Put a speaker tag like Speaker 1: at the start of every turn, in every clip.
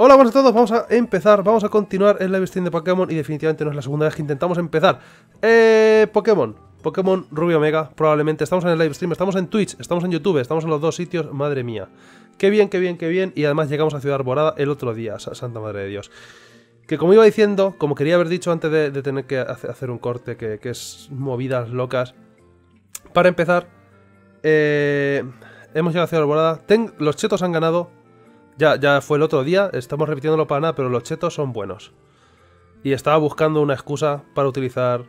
Speaker 1: Hola, buenas a todos, vamos a empezar, vamos a continuar el live stream de Pokémon y definitivamente no es la segunda vez que intentamos empezar. Eh, Pokémon, Pokémon Rubio Omega, probablemente, estamos en el live stream, estamos en Twitch, estamos en YouTube, estamos en los dos sitios, madre mía. Qué bien, qué bien, qué bien, y además llegamos a Ciudad Arborada el otro día, santa madre de Dios. Que como iba diciendo, como quería haber dicho antes de, tener que hacer un corte, que, es movidas locas, para empezar, eh, hemos llegado a Ciudad Arborada, los chetos han ganado, ya, ya fue el otro día, estamos repitiéndolo para nada, pero los chetos son buenos. Y estaba buscando una excusa para utilizar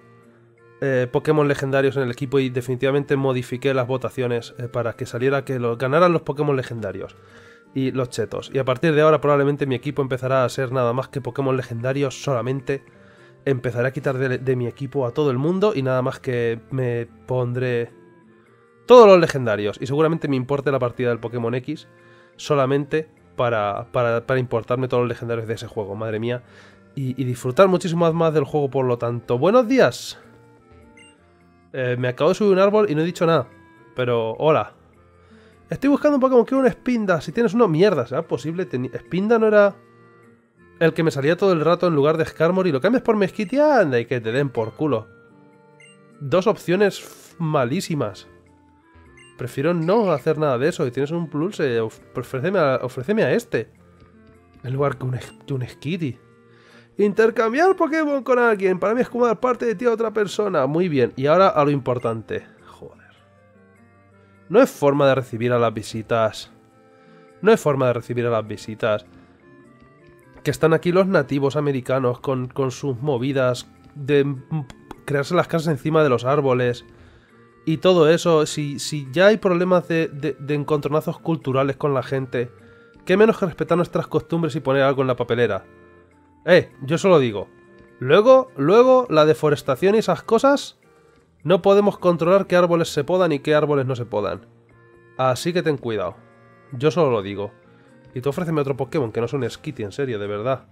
Speaker 1: eh, Pokémon legendarios en el equipo y definitivamente modifiqué las votaciones eh, para que saliera que lo, ganaran los Pokémon legendarios y los chetos. Y a partir de ahora probablemente mi equipo empezará a ser nada más que Pokémon legendarios solamente. Empezaré a quitar de, de mi equipo a todo el mundo y nada más que me pondré todos los legendarios. Y seguramente me importe la partida del Pokémon X solamente para, importarme todos los legendarios de ese juego, madre mía. Y, disfrutar muchísimo más del juego, por lo tanto. ¡Buenos días! Eh, me acabo de subir un árbol y no he dicho nada. Pero, hola. Estoy buscando un Pokémon que un Spinda. Si tienes uno, mierda, ¿será posible? Spinda no era el que me salía todo el rato en lugar de Skarmory. Y lo cambias por Mesquitia, anda y que te den por culo. Dos opciones malísimas. Prefiero no hacer nada de eso. Y tienes un ofréceme a, ofréceme a este. En lugar que un, Skitty. Intercambiar Pokémon con alguien. Para mí es como dar parte de ti a otra persona. Muy bien. Y ahora a lo importante. Joder. No es forma de recibir a las visitas. No es forma de recibir a las visitas. Que están aquí los nativos americanos con sus movidas de crearse las casas encima de los árboles y todo eso, si, si ya hay problemas de, de, encontronazos culturales con la gente, ¿qué menos que respetar nuestras costumbres y poner algo en la papelera? Eh, yo solo digo. Luego, luego, la deforestación y esas cosas, no podemos controlar qué árboles se podan y qué árboles no se podan. Así que ten cuidado. Yo solo lo digo. Y tú ofréceme otro Pokémon que no son Skitty, en serio, de verdad.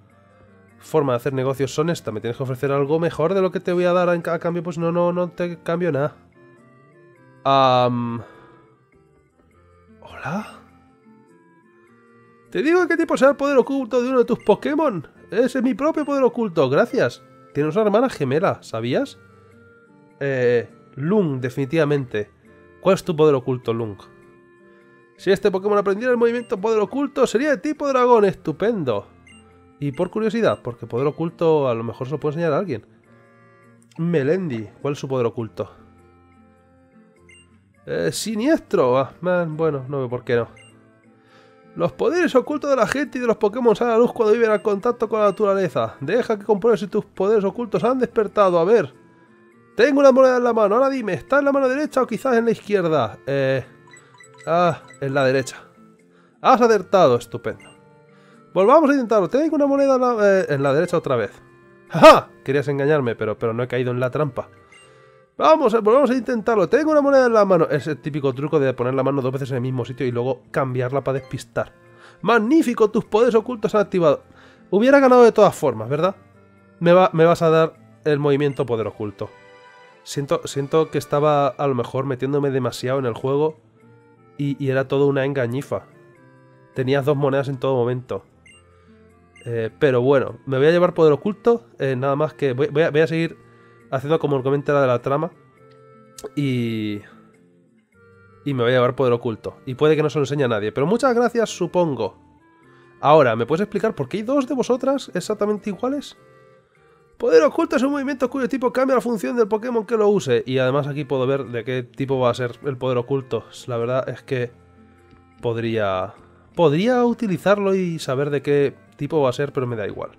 Speaker 1: Forma de hacer negocios honesta. Me tienes que ofrecer algo mejor de lo que te voy a dar a cambio, pues no, no, no te cambio nada. ¿Hola? Te digo que tipo será el poder oculto de uno de tus Pokémon. Ese es mi propio poder oculto, gracias. Tienes una hermana gemela, ¿sabías? Eh, Lung, definitivamente. ¿Cuál es tu poder oculto, Lung? Si este Pokémon aprendiera el movimiento poder oculto, sería de tipo dragón, estupendo. Y por curiosidad, porque poder oculto a lo mejor se lo puede enseñar a alguien. Melendi, ¿cuál es su poder oculto? Eh, siniestro. Ah, bueno, no veo por qué no. Los poderes ocultos de la gente y de los Pokémon salen a la luz cuando viven al contacto con la naturaleza. Deja que compruebes si tus poderes ocultos han despertado. A ver. Tengo una moneda en la mano. Ahora dime, ¿está en la mano derecha o quizás en la izquierda? Eh... Ah, en la derecha. Has acertado. Estupendo. Volvamos a intentarlo. Tengo una moneda en la, eh, en la derecha otra vez. ¡Ja! Querías engañarme, pero, pero no he caído en la trampa. Vamos, volvamos a intentarlo. Tengo una moneda en la mano. Es el típico truco de poner la mano dos veces en el mismo sitio y luego cambiarla para despistar. ¡Magnífico! Tus poderes ocultos han activado. Hubiera ganado de todas formas, ¿verdad? Me, va, vas a dar el movimiento poder oculto. Siento, siento que estaba a lo mejor metiéndome demasiado en el juego y, era todo una engañifa. Tenías dos monedas en todo momento. Eh, pero bueno, me voy a llevar poder oculto. Eh, nada más que voy a seguir haciendo como el comentario de la trama. Y... Y me voy a llevar poder oculto. Y puede que no se lo enseñe a nadie. Pero muchas gracias, supongo. Ahora, ¿me puedes explicar por qué hay dos de vosotras exactamente iguales? Poder oculto es un movimiento cuyo tipo cambia la función del Pokémon que lo use. Y además aquí puedo ver de qué tipo va a ser el poder oculto. La verdad es que podría... Podría utilizarlo y saber de qué tipo va a ser, pero me da igual.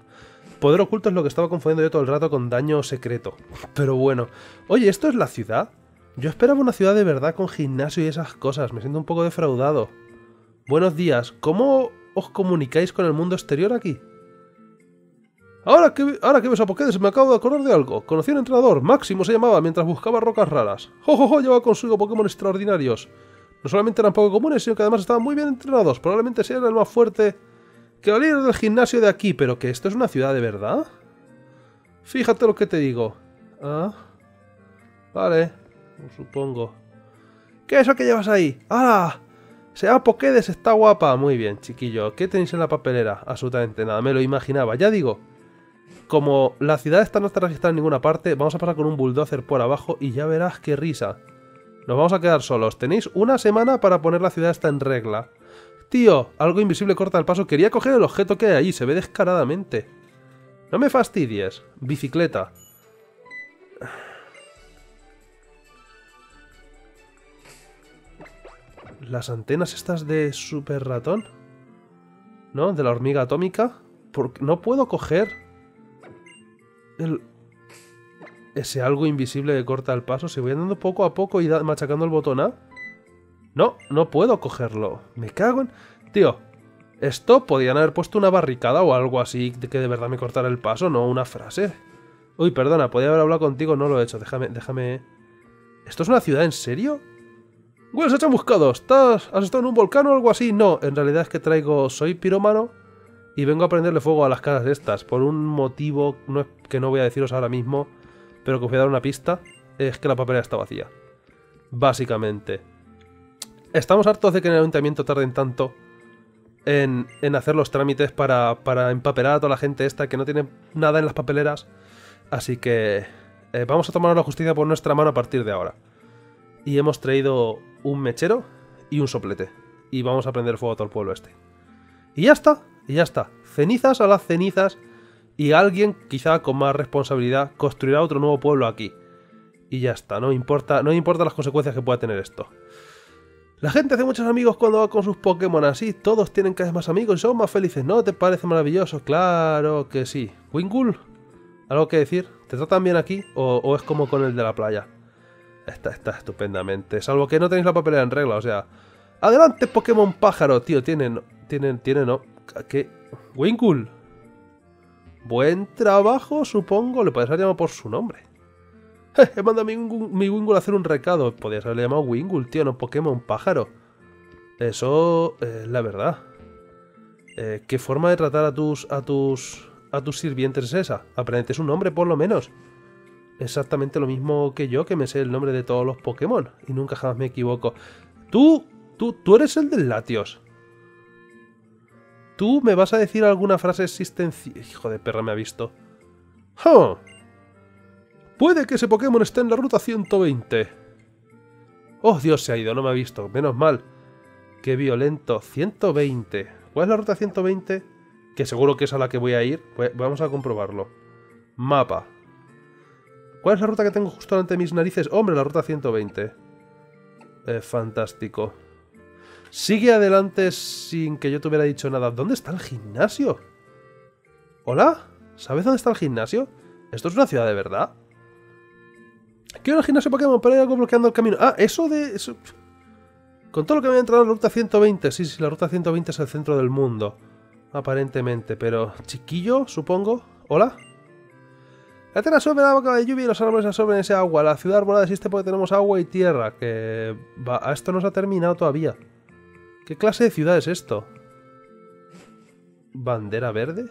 Speaker 1: Poder oculto es lo que estaba confundiendo yo todo el rato con daño secreto. Pero bueno. Oye, ¿esto es la ciudad? Yo esperaba una ciudad de verdad con gimnasio y esas cosas. Me siento un poco defraudado. Buenos días. ¿Cómo os comunicáis con el mundo exterior aquí? Ahora que, ahora que ves a Pokédex me acabo de acordar de algo. Conocí a un entrenador, Máximo se llamaba, mientras buscaba rocas raras. ¡Jo, Llevaba consigo Pokémon extraordinarios. No solamente eran poco comunes, sino que además estaban muy bien entrenados. Probablemente sea el más fuerte que va del gimnasio de aquí, pero que esto es una ciudad de verdad. Fíjate lo que te digo. Ah. Vale. Supongo. ¿Qué es eso que llevas ahí? ¡Hala! Se llama Pokédex, está guapa. Muy bien, chiquillo. ¿Qué tenéis en la papelera? Absolutamente nada, me lo imaginaba. Ya digo, como la ciudad esta no está registrada en ninguna parte, vamos a pasar con un bulldozer por abajo y ya verás qué risa. Nos vamos a quedar solos. Tenéis una semana para poner la ciudad esta en regla. Tío, algo invisible corta el paso. Quería coger el objeto que hay ahí, se ve descaradamente. No me fastidies. Bicicleta. ¿Las antenas estas de super ratón? ¿No? ¿De la hormiga atómica? Porque no puedo coger... El... Ese algo invisible que corta el paso. Se voy andando poco a poco y machacando el botón A. No, no puedo cogerlo. Me cago en... Tío, esto podían haber puesto una barricada o algo así que de verdad me cortara el paso, no una frase. Uy, perdona, podía haber hablado contigo, no lo he hecho. Déjame, déjame... ¿Esto es una ciudad en serio? Well, se buscado. ¿Estás, ¿Has estado en un volcán o algo así? No, en realidad es que traigo... Soy piromano y vengo a prenderle fuego a las caras estas. Por un motivo que no voy a deciros ahora mismo, pero que os voy a dar una pista. Es que la papelera está vacía. Básicamente. Estamos hartos de que en el ayuntamiento tarden tanto en, hacer los trámites para, para, empapelar a toda la gente esta que no tiene nada en las papeleras. Así que eh, vamos a tomar la justicia por nuestra mano a partir de ahora. Y hemos traído un mechero y un soplete. Y vamos a prender fuego a todo el pueblo este. Y ya está, y ya está. Cenizas a las cenizas. Y alguien, quizá con más responsabilidad, construirá otro nuevo pueblo aquí. Y ya está, no importa, no importa las consecuencias que pueda tener esto. La gente hace muchos amigos cuando va con sus Pokémon así, todos tienen cada vez más amigos y son más felices, ¿no? ¿Te parece maravilloso? Claro que sí. ¿Wingul? ¿Algo que decir? ¿Te tratan bien aquí o, es como con el de la playa? Está, está estupendamente, salvo que no tenéis la papelera en regla, o sea... ¡Adelante, Pokémon pájaro! Tío, tienen... Tienen, tienen, ¿no? ¿Qué? ¿Wingul? Buen trabajo, supongo. Le podrías haber llamado por su nombre. He mandado a mi, mi a hacer un recado. Podrías haberle llamado Wingul, tío, no Pokémon pájaro. Eso es la verdad. Eh, ¿Qué forma de tratar a tus, a tus, a tus sirvientes es esa? Aprendete su nombre, por lo menos. Exactamente lo mismo que yo, que me sé el nombre de todos los Pokémon. Y nunca jamás me equivoco. Tú, tú, tú eres el del Latios. ¿Tú me vas a decir alguna frase existencial? Hijo de perra, me ha visto. Puede que ese Pokémon esté en la ruta 120. Oh, Dios, se ha ido, no me ha visto. Menos mal. Qué violento. 120. ¿Cuál es la ruta 120? Que seguro que es a la que voy a ir. Pues vamos a comprobarlo. Mapa. ¿Cuál es la ruta que tengo justo delante de mis narices? Hombre, la ruta 120. Eh, fantástico. Sigue adelante sin que yo te hubiera dicho nada. ¿Dónde está el gimnasio? ¿Hola? ¿Sabes dónde está el gimnasio? ¿Esto es una ciudad de verdad? Quiero el gimnasio Pokémon, pero hay algo bloqueando el camino. Ah, eso de... Eso... Con todo lo que me ha entrado en la ruta 120. Sí, sí, la ruta 120 es el centro del mundo. Aparentemente, pero... Chiquillo, supongo. ¿Hola? La tierra sube la boca de lluvia y los árboles absorben ese agua. La ciudad arbolada existe porque tenemos agua y tierra. Que... Va, esto no se ha terminado todavía. ¿Qué clase de ciudad es esto? ¿Bandera verde?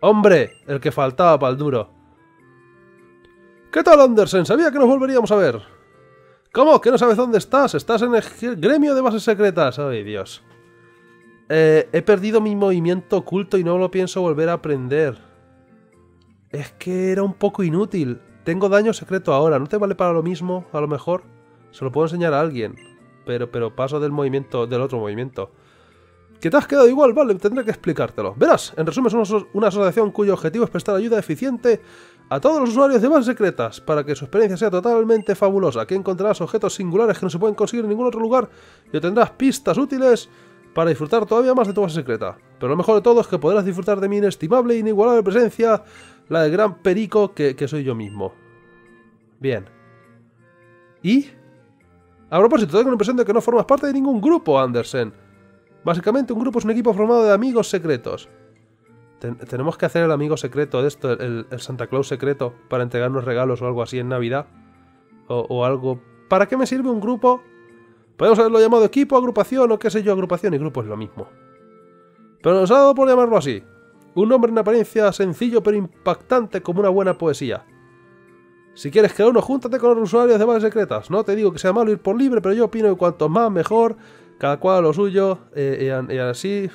Speaker 1: ¡Hombre! El que faltaba para el duro. ¿Qué tal, Andersen? Sabía que nos volveríamos a ver. ¿Cómo? ¿Que no sabes dónde estás? Estás en el gremio de bases secretas. Ay, Dios. Eh, he perdido mi movimiento oculto y no lo pienso volver a aprender. Es que era un poco inútil. Tengo daño secreto ahora. ¿No te vale para lo mismo? A lo mejor. Se lo puedo enseñar a alguien. Pero, pero paso del movimiento, del otro movimiento. ¿Que te has quedado igual? Vale, tendré que explicártelo. Verás, en resumen, somos una asociación cuyo objetivo es prestar ayuda eficiente a todos los usuarios de bases secretas, para que su experiencia sea totalmente fabulosa. Aquí encontrarás objetos singulares que no se pueden conseguir en ningún otro lugar y obtendrás pistas útiles para disfrutar todavía más de tu base secreta. Pero lo mejor de todo es que podrás disfrutar de mi inestimable e inigualable presencia, la del gran perico que, que soy yo mismo. Bien. ¿Y? A propósito, tengo la impresión de que no formas parte de ningún grupo, Andersen. Básicamente, un grupo es un equipo formado de amigos secretos tenemos que hacer el amigo secreto de esto, el, Santa Claus secreto, para entregarnos regalos o algo así en Navidad. O, algo. ¿Para qué me sirve un grupo? Podemos haberlo llamado equipo, agrupación o qué sé yo, agrupación y grupo es lo mismo. Pero nos ha dado por llamarlo así. Un nombre en apariencia sencillo pero impactante como una buena poesía. Si quieres crear uno, júntate con los usuarios de bases secretas. No te digo que sea malo ir por libre, pero yo opino que cuanto más mejor Cada cual lo suyo. eh, y, así.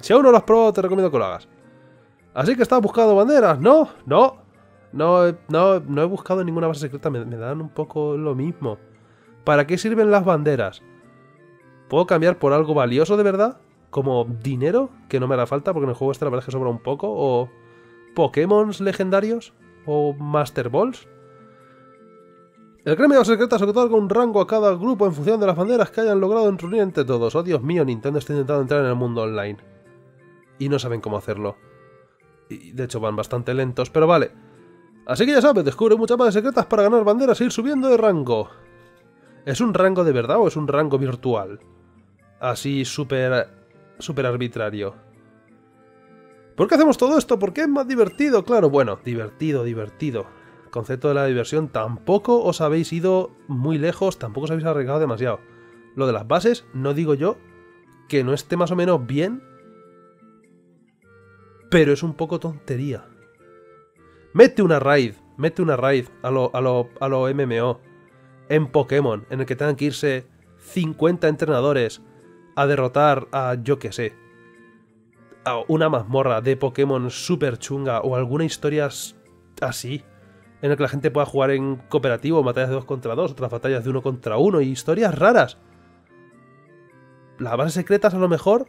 Speaker 1: Si aún no lo has probado, te recomiendo que lo hagas. Así que estás buscando banderas, ¿no? No. No, he- no, no he buscado ninguna base secreta. Me, me dan un poco lo mismo. ¿Para qué sirven las banderas? ¿Puedo cambiar por algo valioso de verdad? ¿Como dinero? Que no me hará falta porque en el juego este la verdad es que sobra un poco. ¿O Pokémon legendarios? ¿O Master Balls? El gremio secreta se otorga un rango a cada grupo en función de las banderas que hayan logrado reunir entre todos. Oh Dios mío, Nintendo está intentando entrar en el mundo online. Y no saben cómo hacerlo. Y de hecho van bastante lentos, pero vale. Así que ya sabes, descubre muchas más secretas para ganar banderas e ir subiendo de rango. ¿Es un rango de verdad o es un rango virtual? Así súper... súper arbitrario. ¿Por qué hacemos todo esto? ¿Por qué es más divertido? Claro, bueno, divertido, divertido. Concepto de la diversión tampoco os habéis ido muy lejos, tampoco os habéis arriesgado demasiado. Lo de las bases, no digo yo que no esté más o menos bien, pero es un poco tontería. Mete una raid, mete una raid a lo, a lo, a lo MMO en Pokémon, en el que tengan que irse 50 entrenadores a derrotar a, yo que sé, a una mazmorra de Pokémon super chunga o alguna historia así, en el que la gente pueda jugar en cooperativo, batallas de 2 contra 2, otras batallas de 1 contra 1 y historias raras. Las bases secretas a lo mejor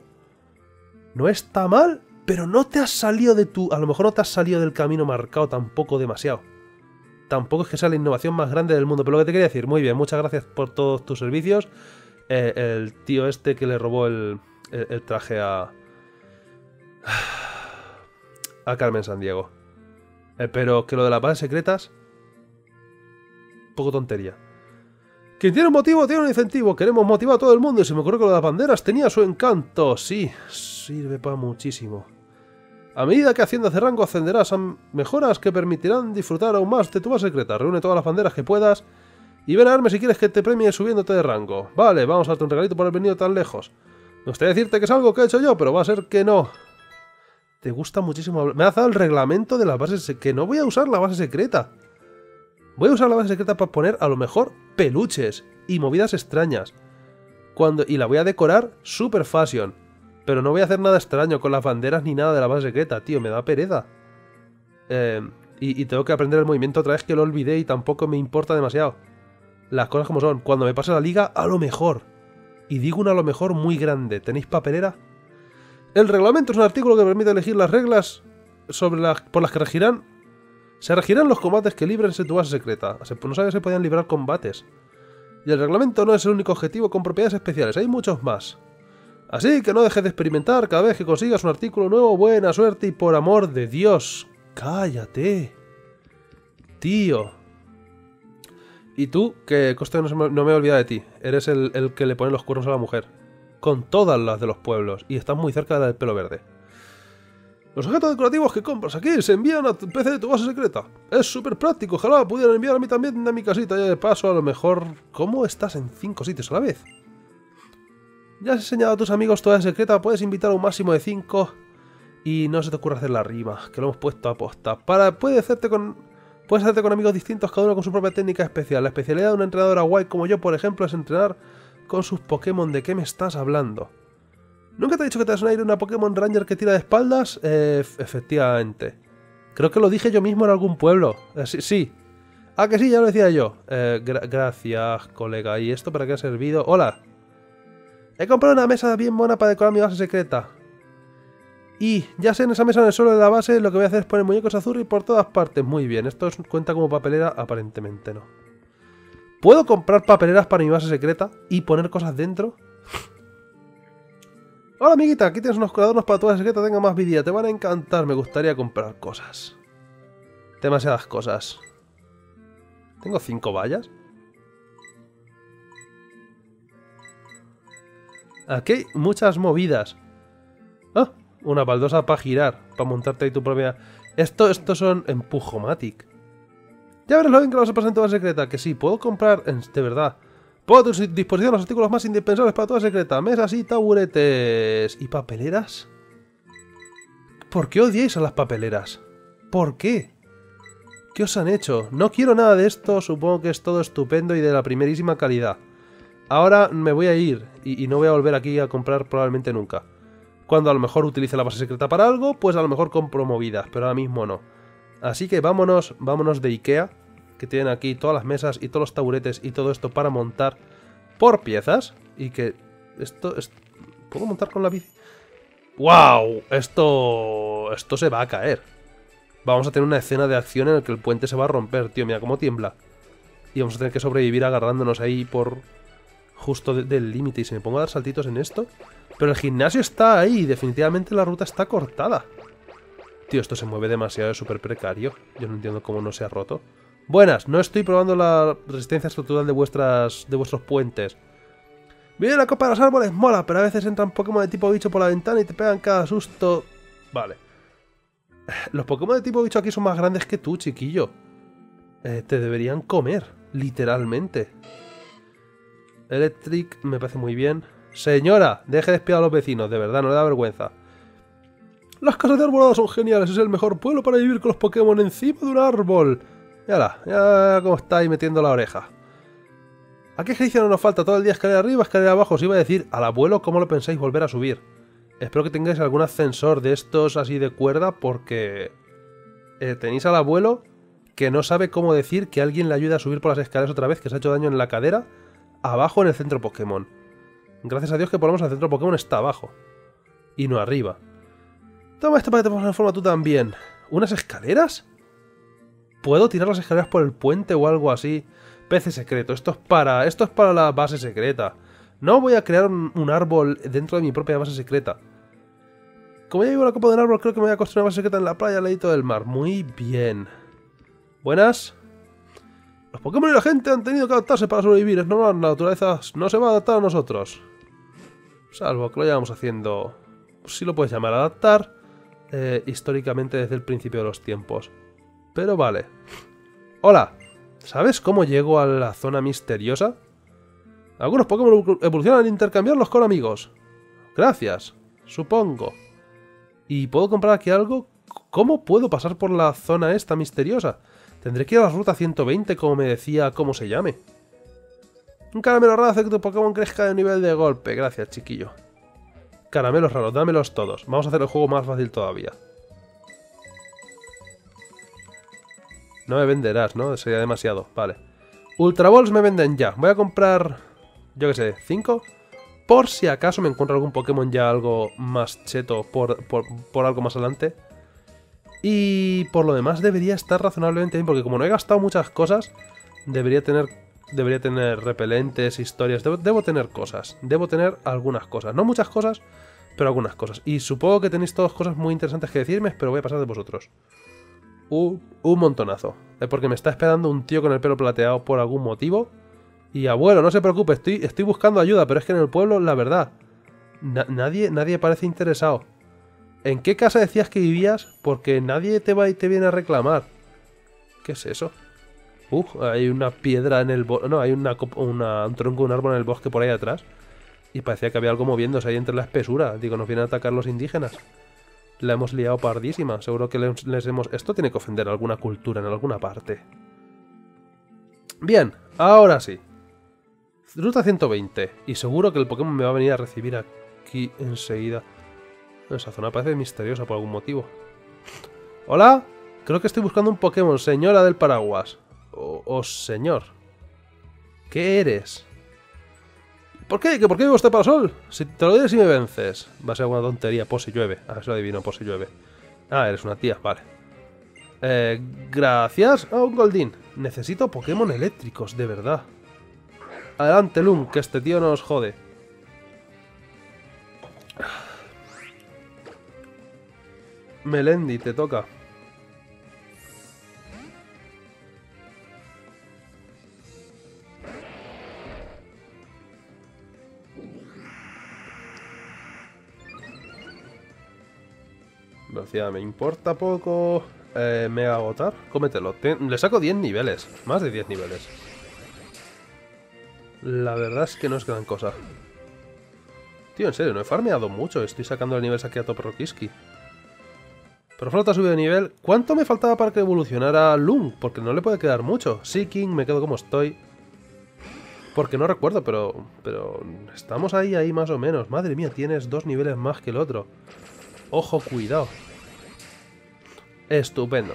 Speaker 1: no está mal, pero no te has salido de tu... A lo mejor no te has salido del camino marcado tampoco demasiado. Tampoco es que sea la innovación más grande del mundo, pero lo que te quería decir, muy bien, muchas gracias por todos tus servicios. Eh, el tío este que le robó el, el- el traje a... A Carmen San Diego. Eh, pero que lo de las bases secretas... Poco tontería. Quien tiene un motivo tiene un incentivo. Queremos motivar a todo el mundo. Y se me ocurrió que lo de las banderas tenía su encanto. Sí, sirve para muchísimo. A medida que asciendas de rango ascenderás a mejoras que permitirán disfrutar aún más de tu base secreta. Reúne todas las banderas que puedas y ven a verme si quieres que te premie subiéndote de rango. Vale, vamos a darte un regalito por haber venido tan lejos. Me gustaría decirte que es algo que he hecho yo, pero va a ser que no. Te gusta muchísimo. Me has dado el reglamento de las bases se- que no voy a usar la base secreta. Voy a usar la base secreta para poner a lo mejor peluches y movidas extrañas. Cuando, y la voy a decorar super fashion. Pero no voy a hacer nada extraño con las banderas ni nada de la base secreta, tío, me da pereza. Eh, y, tengo que aprender el movimiento otra vez que lo olvidé y tampoco me importa demasiado. Las cosas como son. Cuando me pase la liga, a lo mejor. Y digo un a lo mejor muy grande. ¿Tenéis papelera? El reglamento es un artículo que permite elegir las reglas sobre por las que regirán. Se regirán los combates que libren en tu base secreta. Se- No sabía si se podían librar combates. Y el reglamento no es el único objetivo con propiedades especiales, hay muchos más. Así que no dejes de experimentar cada vez que consigas un artículo nuevo, buena suerte y por amor de Dios, cállate. Tío. Y tú, que coste no, me, no he olvidado de ti, eres el, el que le pone los cuernos a la mujer. Con todas las de los pueblos, y estás muy cerca de la del pelo verde. Los objetos decorativos que compras aquí se envían a tu PC de tu base secreta. Es súper práctico, ojalá pudieran enviar a mí también a mi casita. Ya de paso, a lo mejor... ¿Cómo estás en cinco sitios a la vez? Ya has enseñado a tus amigos toda secreta, puedes invitar a un máximo de 5 y no se te ocurre hacer la rima, que lo hemos puesto a posta. Para, puedes hacerte con puedes hacerte con amigos distintos, cada uno con su propia técnica especial. La especialidad de una entrenadora guay como yo, por ejemplo, es entrenar con sus Pokémon. ¿De qué me estás hablando? ¿Nunca te he dicho que te das un aire una Pokémon Ranger que tira de espaldas? Eh, ef- efectivamente. Creo que lo dije yo mismo en algún pueblo. Eh, sí, sí. Ah, que sí, ya lo decía yo. Eh, gra- gracias, colega. ¿Y esto para qué ha servido? Hola. He comprado una mesa bien buena para decorar mi base secreta. Y ya sé, en esa mesa en el suelo de la base lo que voy a hacer es poner muñecos azul por todas partes. Muy bien, esto es- cuenta como papelera, aparentemente no. ¿Puedo comprar papeleras para mi base secreta y poner cosas dentro? Hola amiguita, aquí tienes unos cuadernos para tu base secreta, tenga más vida, te van a encantar, me gustaría comprar cosas. Demasiadas cosas. ¿Tengo cinco vallas? Aquí hay muchas movidas. Ah, una baldosa para girar, para montarte ahí tu propia... Esto, estos son empujomatic. Ya verás lo bien que lo vas a pasar en tu base secreta, que sí, puedo comprar, de verdad. Pongo a tu si- disposición los artículos más indispensables para base secreta, mesas y taburetes. ¿Y papeleras? ¿Por qué odiáis a las papeleras? ¿Por qué? ¿Qué os han hecho? No quiero nada de esto, supongo que es todo estupendo y de la primerísima calidad. Ahora me voy a ir y, y no voy a volver aquí a comprar probablemente nunca. Cuando a lo mejor utilice la base secreta para algo, pues a lo mejor compro movidas, pero ahora mismo no. Así que vámonos, vámonos de Ikea, que tienen aquí todas las mesas y todos los taburetes y todo esto para montar por piezas. Y que esto... Es... ¿Puedo montar con la bici? ¡Wow! Esto... Esto se va a caer. Vamos a tener una escena de acción en la que el puente se va a romper, tío. Mira cómo tiembla. Y vamos a tener que sobrevivir agarrándonos ahí por... Justo del límite. Y si me pongo a dar saltitos en esto... Pero el gimnasio está ahí definitivamente la ruta está cortada. Tío, esto se mueve demasiado, es súper precario. Yo no entiendo cómo no se ha roto. Buenas, no estoy probando la resistencia estructural de, vuestras, de vuestros puentes. Viene la copa de los árboles, mola, pero a veces entran Pokémon de tipo bicho por la ventana y te pegan cada susto. Vale. Los Pokémon de tipo bicho aquí son más grandes que tú, chiquillo. Eh, te deberían comer, literalmente. Electric me parece muy bien. Señora, deje de espiar a los vecinos, de verdad, no le da vergüenza. Las casas de arbolado son geniales, es el mejor pueblo para vivir con los Pokémon encima de un árbol. la, ya como estáis metiendo la oreja. ¿A qué ejercicio no nos falta todo el día escalera arriba, escalera abajo? Os iba a decir, al abuelo, ¿cómo lo pensáis volver a subir? Espero que tengáis algún ascensor de estos así de cuerda, porque... Eh, tenéis al abuelo que no sabe cómo decir que alguien le ayude a subir por las escaleras otra vez, que se ha hecho daño en la cadera, abajo en el centro Pokémon. Gracias a Dios que por lo el centro Pokémon está abajo. Y no arriba. Toma esto para que te pongas en forma tú también. ¿Unas escaleras? ¿Puedo tirar las escaleras por el puente o algo así? PC secreto. Esto es para. Esto es para la base secreta. No voy a crear un, árbol dentro de mi propia base secreta. Como ya vivo la copa de un árbol, creo que me voy a construir una base secreta en la playa al ladito del mar. Muy bien. Buenas. Los Pokémon y la gente han tenido que adaptarse para sobrevivir. Es normal, la naturaleza no se va a adaptar a nosotros. Salvo que lo llevamos haciendo... Si lo puedes llamar adaptar. Eh, históricamente desde el principio de los tiempos. Pero vale. Hola. ¿Sabes cómo llego a la zona misteriosa? Algunos Pokémon evolucionan al intercambiarlos con amigos. Gracias. Supongo. ¿Y puedo comprar aquí algo? ¿Cómo puedo pasar por la zona esta misteriosa? Tendré que ir a la ruta 120 como me decía cómo se llame. Un caramelo raro hace que tu Pokémon crezca de nivel de golpe. Gracias, chiquillo. Caramelos raros, dámelos todos. Vamos a hacer el juego más fácil todavía. No me venderás, ¿no? Sería demasiado. Vale. Ultra Balls me venden ya. Voy a comprar, yo qué sé, 5. Por si acaso me encuentro algún Pokémon ya algo más cheto por, por algo más adelante. Y por lo demás debería estar razonablemente bien, porque como no he gastado muchas cosas, debería tener, debería tener repelentes, historias, debo, tener cosas, debo tener algunas cosas, no muchas cosas, pero algunas cosas. Y supongo que tenéis todas cosas muy interesantes que decirme, pero voy a pasar de vosotros. un montonazo. Es porque me está esperando un tío con el pelo plateado por algún motivo. Y abuelo, no se preocupe, estoy, estoy buscando ayuda, pero es que en el pueblo, la verdad, nadie, nadie parece interesado. ¿En qué casa decías que vivías? Porque nadie te va y te viene a reclamar. ¿Qué es eso? Uf, hay una piedra en el bosque. No, hay una, un tronco un árbol en el bosque por ahí atrás. Y parecía que había algo moviéndose ahí entre la espesura. Digo, nos vienen a atacar los indígenas. La hemos liado pardísima. Seguro que les, hemos... Esto tiene que ofender a alguna cultura en alguna parte. Bien, ahora sí. Ruta 120. Y seguro que el Pokémon me va a venir a recibir aquí enseguida. Esa zona parece misteriosa por algún motivo. ¿Hola? Creo que estoy buscando un Pokémon, señora del paraguas. O, señor. ¿Qué eres? ¿Por qué? ¿Que ¿Por qué vivo este parasol? Si te lo diré si me vences. Va a ser alguna tontería, por si llueve. Ah, eso adivino, por si llueve. Ah, eres una tía, vale. Eh, gracias. Ah, un Goldín. Necesito Pokémon eléctricos, de verdad. Adelante, Lum, que este tío nos jode. Melendi, te toca. Me importa poco. Eh, me agotar. Cómetelo. le saco 10 niveles. Más de 10 niveles. La verdad es que no es gran cosa. Tío, en serio, no he farmeado mucho. Estoy sacando el nivel aquí a Toprokiski. Pero Flota subido de nivel. ¿Cuánto me faltaba para que evolucionara Lung? Porque no le puede quedar mucho. Seeking, me quedo como estoy. Porque no recuerdo, pero, pero estamos ahí, ahí más o menos. Madre mía, tienes dos niveles más que el otro. Ojo, cuidado. Estupendo.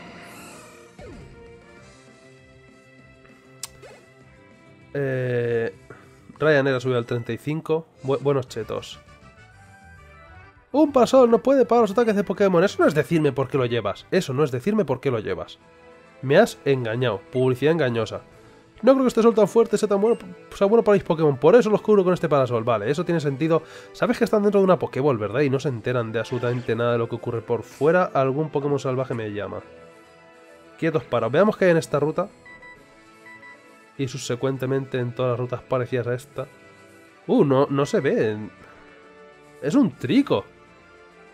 Speaker 1: Eh, Ryanair ha subido al 35. buenos chetos. Un pasol no puede parar los ataques de Pokémon. Eso no es decirme por qué lo llevas. Eso no es decirme por qué lo llevas. Me has engañado. Publicidad engañosa. No creo que este sol tan fuerte sea tan bueno, sea bueno para mis Pokémon. Por eso los cubro con este parasol. Vale, eso tiene sentido. Sabes que están dentro de una Pokéball, ¿verdad? Y no se enteran de absolutamente nada de lo que ocurre por fuera. Algún Pokémon salvaje me llama. Quietos para. Veamos qué hay en esta ruta. Y subsecuentemente en todas las rutas parecidas a esta. Uh, no, no se ve. Es un trico.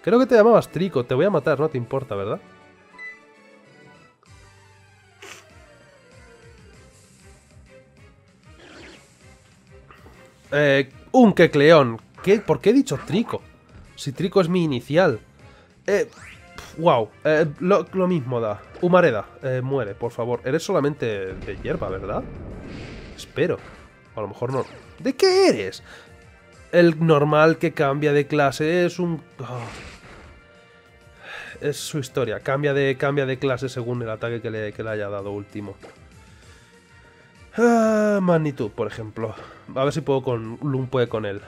Speaker 1: Creo que te llamabas Trico. Te voy a matar, no te importa, ¿verdad? Eh, un Kecleón. ¿Qué? ¿Por qué he dicho Trico? Si Trico es mi inicial. Eh, wow. Eh, lo, mismo da. Humareda, eh, muere, por favor. Eres solamente de hierba, ¿verdad? Espero. A lo mejor no. ¿De qué eres? El normal que cambia de clase es un... Ah es su historia. Cambia de, cambia de clase según el ataque que le, haya dado último. Ah, magnitud, por ejemplo. A ver si puedo con Loom puede con él.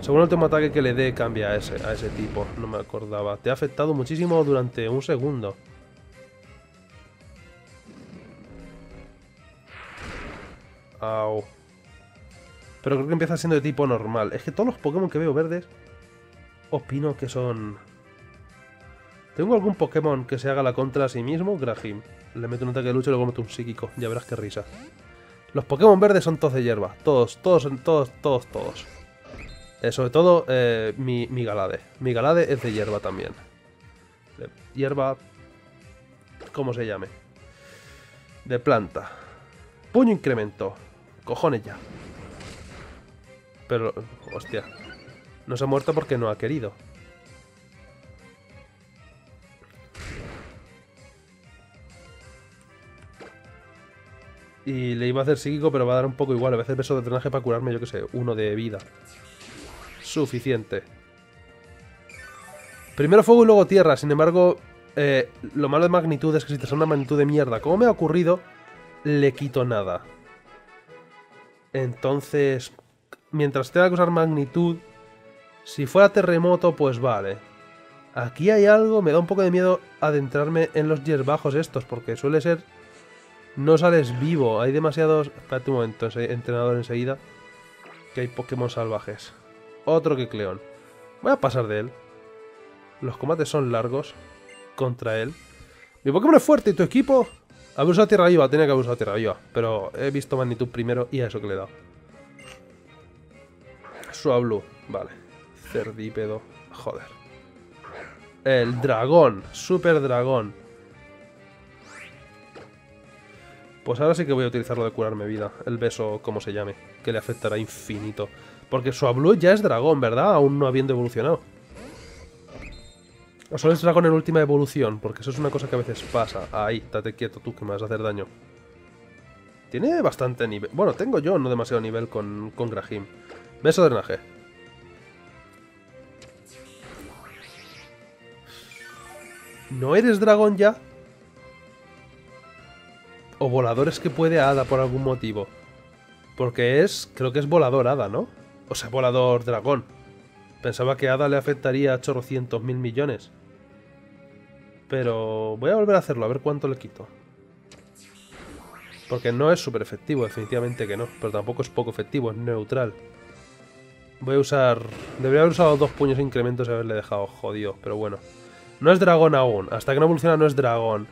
Speaker 1: Según el último ataque que le dé, cambia a ese, a ese tipo. No me acordaba. Te ha afectado muchísimo durante un segundo. Au. Pero creo que empieza siendo de tipo normal. Es que todos los Pokémon que veo verdes opino que son... ¿Tengo algún Pokémon que se haga la contra a sí mismo? Grahim. Le meto un ataque de lucha y luego meto un psíquico. Ya verás qué risa. Los Pokémon verdes son todos de hierba. Todos, todos, todos, todos, todos. Eh, sobre todo eh, mi, mi, Galade. Mi Galade es de hierba también. Hierba... ¿Cómo se llame? De planta. Puño incremento. Cojones ya. Pero... Hostia. No se ha muerto porque no ha querido. Y le iba a hacer psíquico, pero va a dar un poco igual. A veces beso de drenaje para curarme, yo que sé, uno de vida. Suficiente. Primero fuego y luego tierra. Sin embargo, eh, lo malo de magnitud es que si te sale una magnitud de mierda, como me ha ocurrido, le quito nada. Entonces, mientras tenga que usar magnitud, si fuera terremoto, pues vale. Aquí hay algo, me da un poco de miedo adentrarme en los bajos estos, porque suele ser... No sales vivo, hay demasiados... Espérate un momento, entrenador enseguida. Que hay Pokémon salvajes. Otro que Cleón. Voy a pasar de él. Los combates son largos contra él. Mi Pokémon es fuerte y tu equipo... Ha usado Tierra Viva, tenía que haber usado Tierra Viva. Pero he visto magnitud primero y a eso que le he dado. Suablu, vale. Cerdípedo. Joder. El dragón. Super dragón. Pues ahora sí que voy a utilizarlo de curarme vida. El beso, como se llame. Que le afectará infinito. Porque su Suablu ya es dragón, ¿verdad? Aún no habiendo evolucionado. O solo es dragón en última evolución. Porque eso es una cosa que a veces pasa. Ahí, date quieto tú, que me vas a hacer daño. Tiene bastante nivel. Bueno, tengo yo no demasiado nivel con, con Grahim. Beso de drenaje. ¿No eres dragón ya? O voladores que puede Hada por algún motivo. Porque es... Creo que es volador Hada, ¿no? O sea, volador dragón. Pensaba que Hada le afectaría a chorrocientos mil millones. Pero voy a volver a hacerlo, a ver cuánto le quito. Porque no es súper efectivo, definitivamente que no. Pero tampoco es poco efectivo, es neutral. Voy a usar... Debería haber usado dos puños incrementos y haberle dejado jodido, pero bueno. No es dragón aún. Hasta que no evoluciona no es dragón.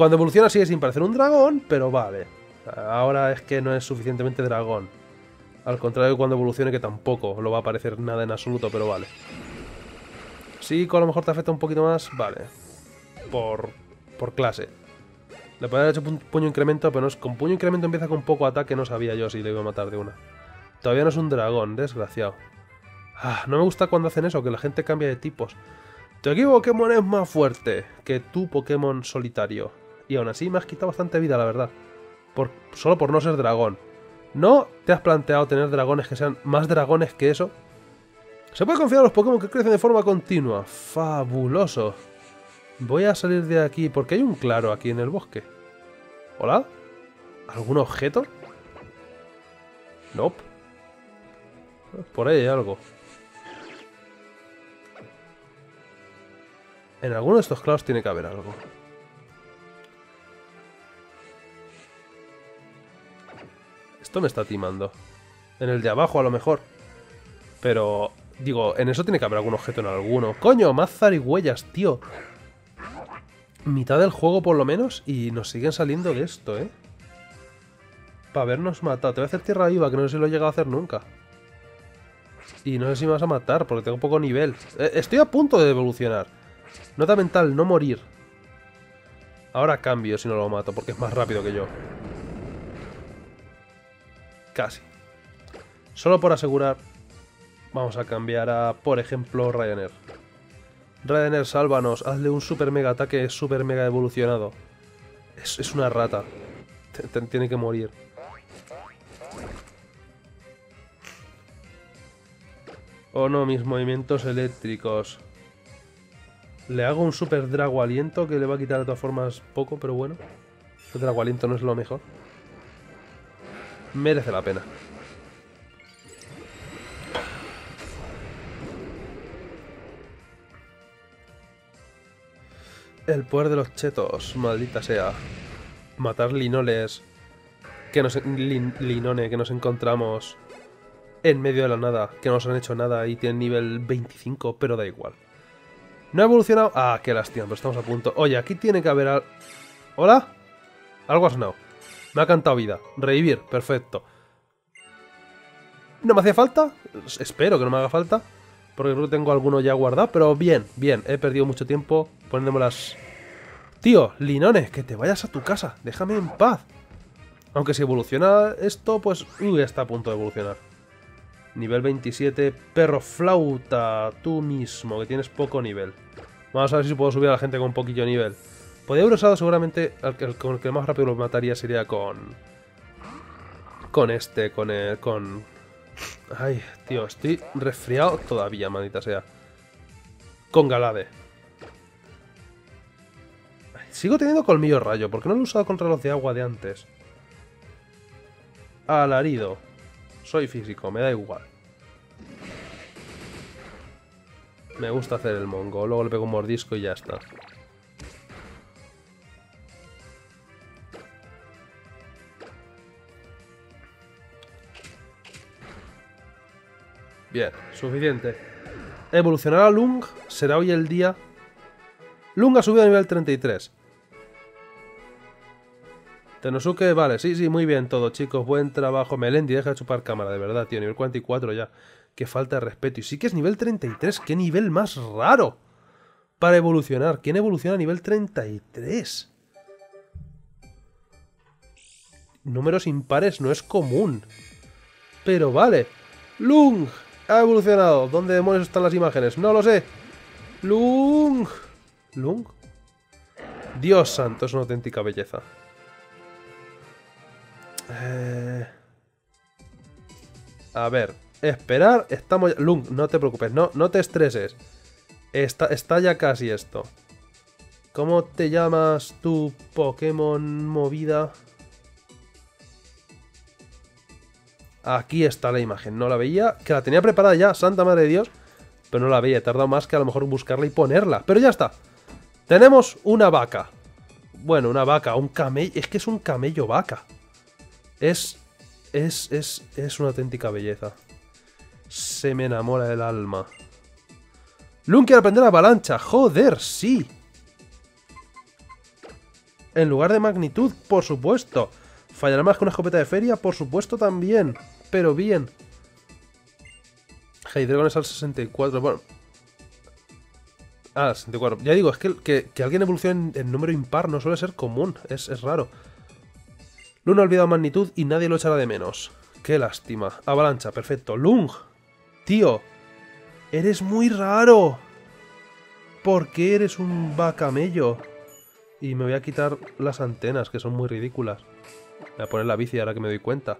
Speaker 1: Cuando evoluciona sigue sin parecer un dragón, pero vale. Ahora es que no es suficientemente dragón. Al contrario de cuando evolucione que tampoco lo va a parecer nada en absoluto, pero vale. Con a lo mejor te afecta un poquito más, vale. Por, por clase. Le podría haber hecho puño incremento, pero no es, con puño incremento empieza con poco ataque, no sabía yo si le iba a matar de una. Todavía no es un dragón, desgraciado. Ah, no me gusta cuando hacen eso, que la gente cambia de tipos. Tu equipo Pokémon es más fuerte que tu Pokémon solitario. Y aún así me has quitado bastante vida, la verdad. Por, solo por no ser dragón. ¿No te has planteado tener dragones que sean más dragones que eso? Se puede confiar en los Pokémon que crecen de forma continua. Fabuloso. Voy a salir de aquí porque hay un claro aquí en el bosque. ¿Hola? ¿Algún objeto? Nope. Por ahí hay algo. En alguno de estos claros tiene que haber algo. Esto me está timando. En el de abajo a lo mejor. Pero, digo, en eso tiene que haber algún objeto en alguno. ¡Coño! Más zarigüeyas, tío. Mitad del juego por lo menos y nos siguen saliendo de esto, ¿eh? Para habernos matado. Te voy a hacer tierra viva, que no sé si lo he llegado a hacer nunca. Y no sé si me vas a matar, porque tengo poco nivel. Eh, estoy a punto de evolucionar. Nota mental, no morir. Ahora cambio si no lo mato, porque es más rápido que yo. Casi. Solo por asegurar, vamos a cambiar a, por ejemplo, Ryanair. Ryanair, sálvanos, hazle un super mega ataque super mega evolucionado. Es, una rata. tiene que morir. Oh no, mis movimientos eléctricos. Le hago un super drago aliento que le va a quitar de todas formas poco, pero bueno. El drago aliento no es lo mejor. Merece la pena. El poder de los chetos, maldita sea. Matar linoles. Que nos, linone, que nos encontramos en medio de la nada, que no nos han hecho nada y tienen nivel 25, pero da igual. No ha evolucionado... Ah, qué lástima, pero estamos a punto. Oye, aquí tiene que haber... Al... ¿Hola? Algo ha sonado. Me ha cantado vida. Revivir, perfecto. ¿No me hacía falta? Espero que no me haga falta. Porque creo que tengo alguno ya guardado. Pero bien, bien. He perdido mucho tiempo poniéndome las... Tío, Linones, que te vayas a tu casa. Déjame en paz. Aunque si evoluciona esto, pues... Uy, está a punto de evolucionar. Nivel 27, perro flauta, tú mismo, que tienes poco nivel. Vamos a ver si puedo subir a la gente con un poquillo nivel. Podría haber usado seguramente, el, con el que más rápido lo mataría sería con... Con este, con el... con... Ay, tío, estoy resfriado todavía, manita sea. Con Galade. Sigo teniendo colmillo rayo, ¿por qué no lo he usado contra los de agua de antes? Alarido. Soy físico, me da igual. Me gusta hacer el mongo. Luego le pego un mordisco y ya está. Bien, suficiente. Evolucionar a Lung será hoy el día... Lung ha subido a nivel 33. Tenosuke, vale, sí, sí, muy bien todo, chicos. Buen trabajo. Melendi, deja de chupar cámara, de verdad, tío. Nivel 44 ya. Qué falta de respeto. Y sí que es nivel 33. ¡Qué nivel más raro! Para evolucionar. ¿Quién evoluciona a nivel 33? Números impares no es común. Pero vale. Lung ha evolucionado. ¿Dónde demonios están las imágenes? No lo sé. Lung. ¿Lung? Dios santo, es una auténtica belleza. Eh... A ver, esperar, estamos... Lung, no te preocupes, no, no te estreses. Está, está ya casi esto. ¿Cómo te llamas tu Pokémon movida? Aquí está la imagen, no la veía, que la tenía preparada ya, santa madre de Dios, pero no la veía, he tardado más que a lo mejor buscarla y ponerla, pero ya está. Tenemos una vaca. Bueno, una vaca, un camello, es que es un camello vaca. Es, es, es, es una auténtica belleza. Se me enamora el alma. Lun quiere aprender avalancha. Joder, sí. En lugar de magnitud, por supuesto. ¿Fallará más que una escopeta de feria? Por supuesto también. Pero bien. Hydreigon es al 64. Bueno. Ah, 64. Ya digo, es que, que, alguien evolucione en, número impar no suele ser común. Es, es raro. Lung ha olvidado magnitud y nadie lo echará de menos. Qué lástima. Avalancha, perfecto. Lung, tío, eres muy raro. ¿Por qué eres un vacamello? Y me voy a quitar las antenas, que son muy ridículas. Voy a poner la bici ahora que me doy cuenta.